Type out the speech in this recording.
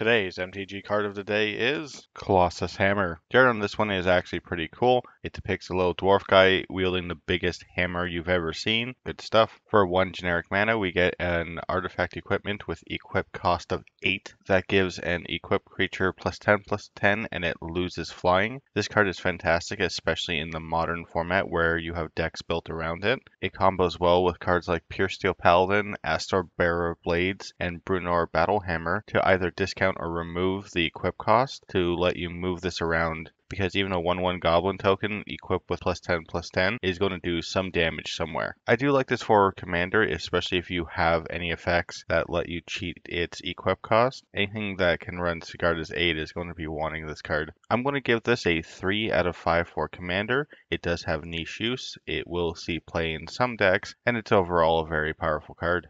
Today's MTG card of the day is Colossus Hammer. The art on this one is actually pretty cool. It depicts a little dwarf guy wielding the biggest hammer you've ever seen. Good stuff. For one generic mana, we get an artifact equipment with equip cost of 8. That gives an equip creature plus 10 plus 10 and it loses flying. This card is fantastic, especially in the modern format where you have decks built around it. It combos well with cards like Puresteel Paladin, Astor Bearer Blades, and Bruenor Battlehammer to either discount discount or remove the equip cost to let you move this around because even a 1-1 goblin token equipped with plus 10 plus 10 is going to do some damage somewhere. I do like this for commander, especially if you have any effects that let you cheat its equip cost. Anything that can run Sigarda's Aid is going to be wanting this card. I'm going to give this a 3 out of 5 for commander. It does have niche use, it will see play in some decks, and it's overall a very powerful card.